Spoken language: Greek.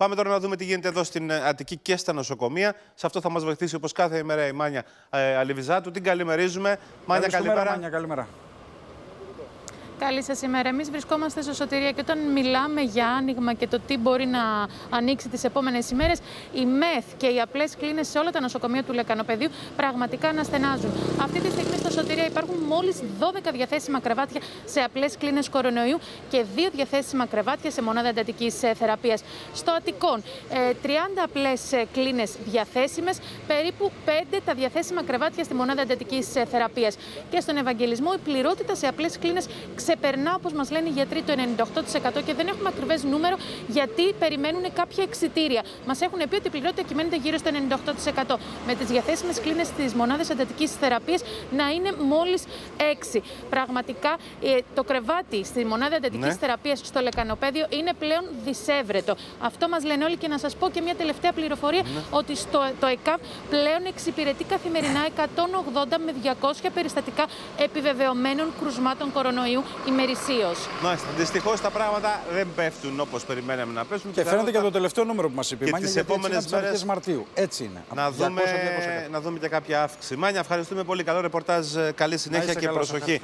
Πάμε τώρα να δούμε τι γίνεται εδώ στην ε, Αττική και στα νοσοκομεία. Σε αυτό θα μας βοηθήσει όπως κάθε ημέρα η Μάνια ε, Αλιβιζάτου. Την καλημερίζουμε. Μάνια, καλημέρα. Μάνια, καλημέρα. Καλή σας ημέρα. Εμείς βρισκόμαστε στο Σωτηρία και όταν μιλάμε για άνοιγμα και το τι μπορεί να ανοίξει τις επόμενες ημέρες, οι ΜΕΘ και οι απλές κλίνες σε όλα τα νοσοκομεία του Λεκανοπεδίου πραγματικά αναστενάζουν. Αυτή τη στιγμή στο Σωτηρία υπάρχουν μόλις 12 διαθέσιμα κρεβάτια σε απλές κλίνες κορονοϊού και 2 διαθέσιμα κρεβάτια σε μονάδα εντατικής θεραπείας. Στο Αττικόν, 30 απλές κλίνες διαθέσιμες, περίπου 5 τα διαθέσιμα κρεβάτια στη μονάδα εντατικής θεραπείας. Και στον Ευαγγελισμό, η πληρότητα σε απλές κλίνες ξεπερνά, όπως μας λένε οι γιατροί, το 98% και δεν έχουμε ακριβές νούμερο γιατί περιμένουν κάποια εξιτήρια. Μας έχουν πει ότι η πληρότητα κυμαίνεται γύρω στο 98%. Με τις διαθέσιμες κλίνες της μονάδας εντατικής θεραπείας να είναι μόλις 6. Πραγματικά ε, το κρεβάτι στη μονάδα εντατικής ναι. θεραπείας στο λεκανοπέδιο είναι πλέον δυσέβρετο. Αυτό μας λένε όλοι και να σας πω και μια τελευταία πληροφορία ναι. ότι στο, το ΕΚΑΒ πλέον εξυπηρετεί καθημερινά 180 με 200 περιστατικά επιβεβαιωμένων κρουσμάτων κορονοϊού ημερησίως. Μάλιστα. Δυστυχώς τα πράγματα δεν πέφτουν όπως περιμέναμε να πέσουν. Και, φαίνεται και το τελευταίο νούμερο που μας είπε. Και τις επόμενες μέρες Μαρτίου. Έτσι είναι. Να δούμε, να δούμε και κάποια αύξηση. Μάνια, ευχαριστούμε πολύ. Καλό ρεπορτάζ. Καλή συνέχεια και προσοχή.